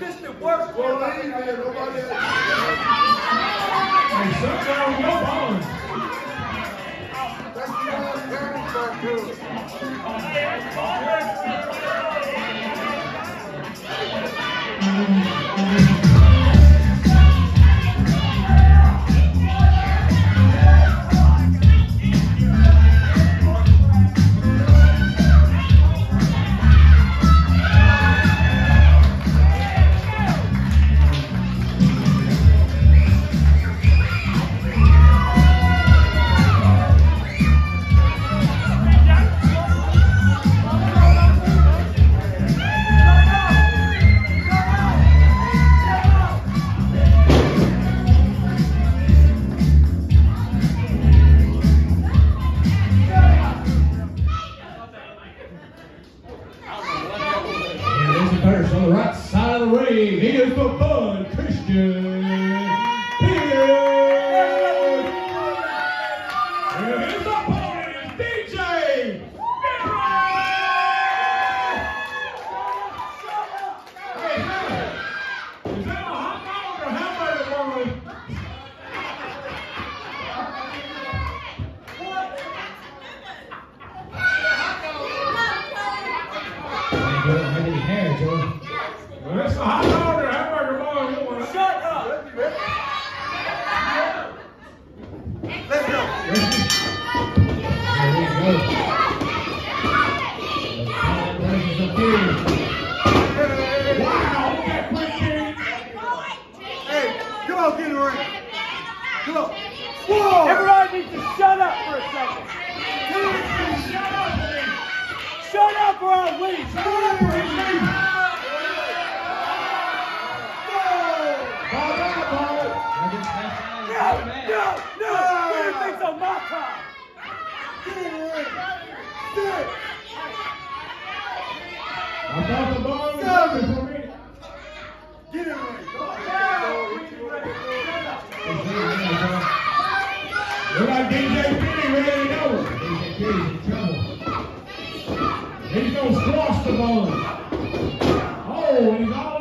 This the worst. Well, leave there. Nobody else. Hey, shut down your ball. That's the last county back here. And Let's go. No, no, no. Everything's on my time. Get in the ring. Do it. I thought the ball. Get in the ring. Come on. Look like DJ Fury ready to go. DJ Fury's in trouble. He's gonna squash the ball. Oh, and he's all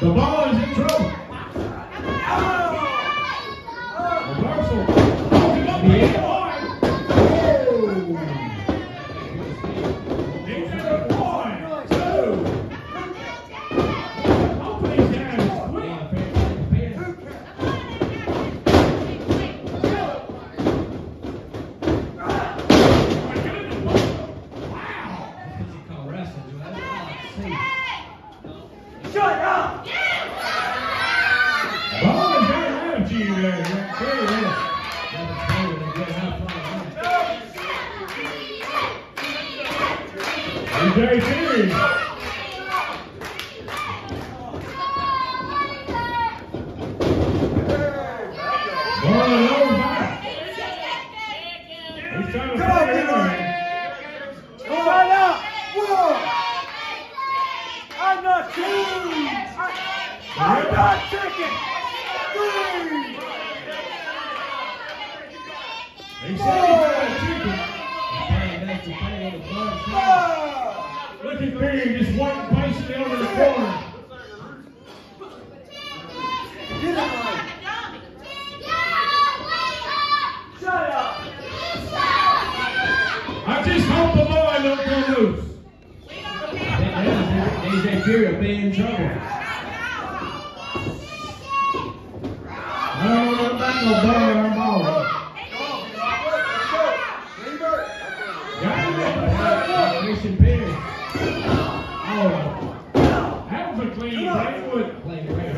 The ball is in trouble. In. Shut up. Whoa! I'm chicken. I'm not chicken. He said he's got a chicken. Look at Perry just one patiently over the corner. Get in the ring. Shut up. I just hope the line don't come loose. DJ Fury will be in trouble. I don't know about no ball that was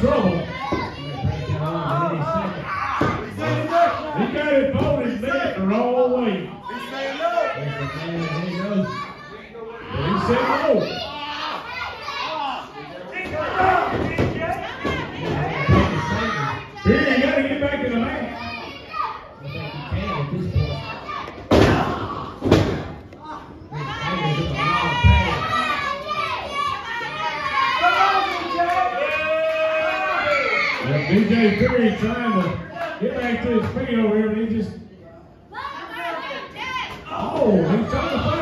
trouble. DJ Fury trying to get back to his feet over here, but he just. Oh, he's trying to fight.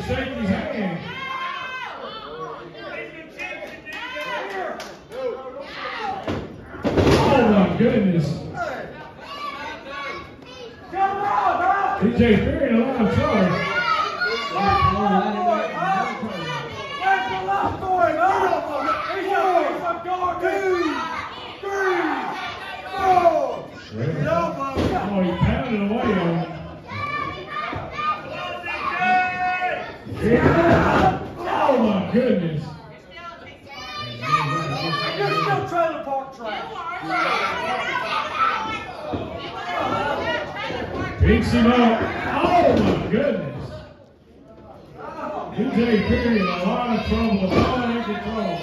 and shake his hand. Oh my goodness. DJ Fury in a lot of trouble. goodness. DJ Fury in a lot of trouble, a lot of control.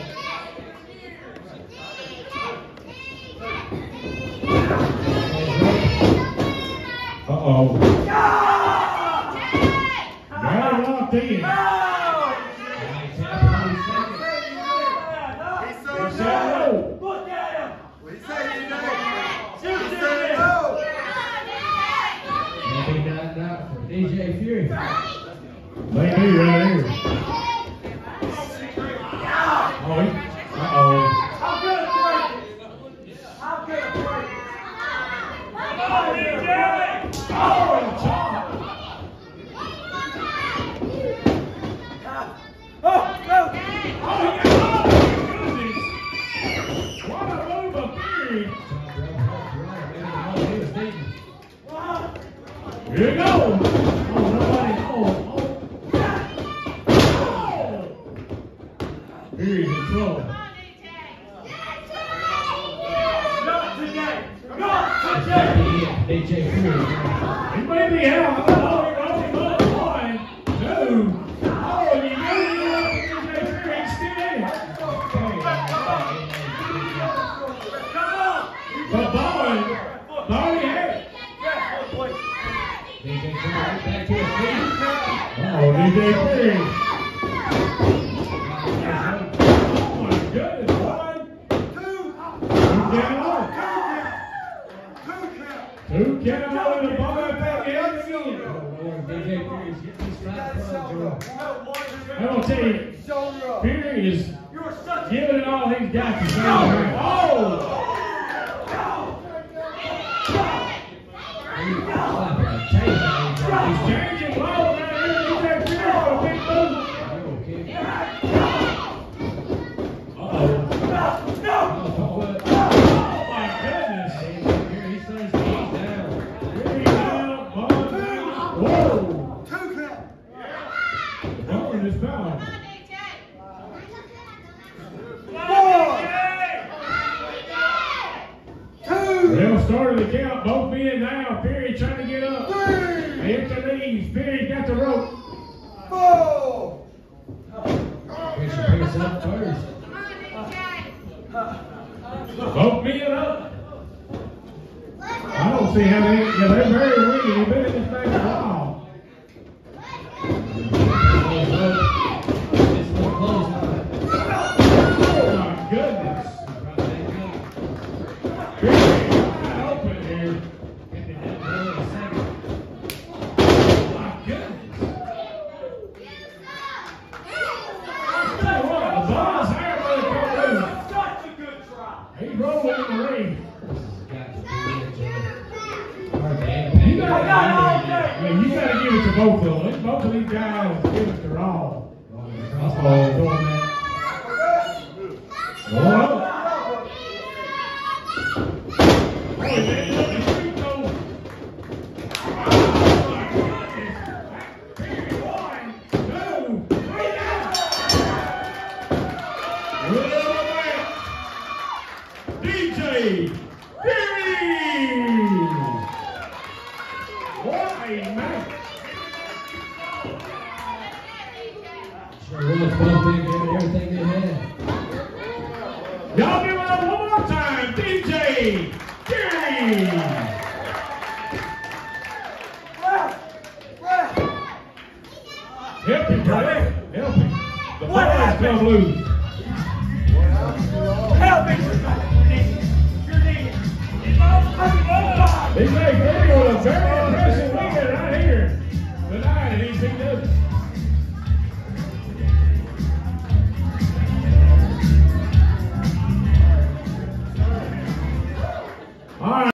Uh-oh. Got it locked in. three. Here you go. DJ King. Who can I win the ball back the other field? Oh, Lord, DJ Pierce, get these guys I will tell you, Pierce is giving it all he's got to say. Oh! He's see how many. Yeah, they're very winning. You've been in this thing both of them. Both of these guys give us their all. That's all. Help him, Help him. The what boys happened? come loose.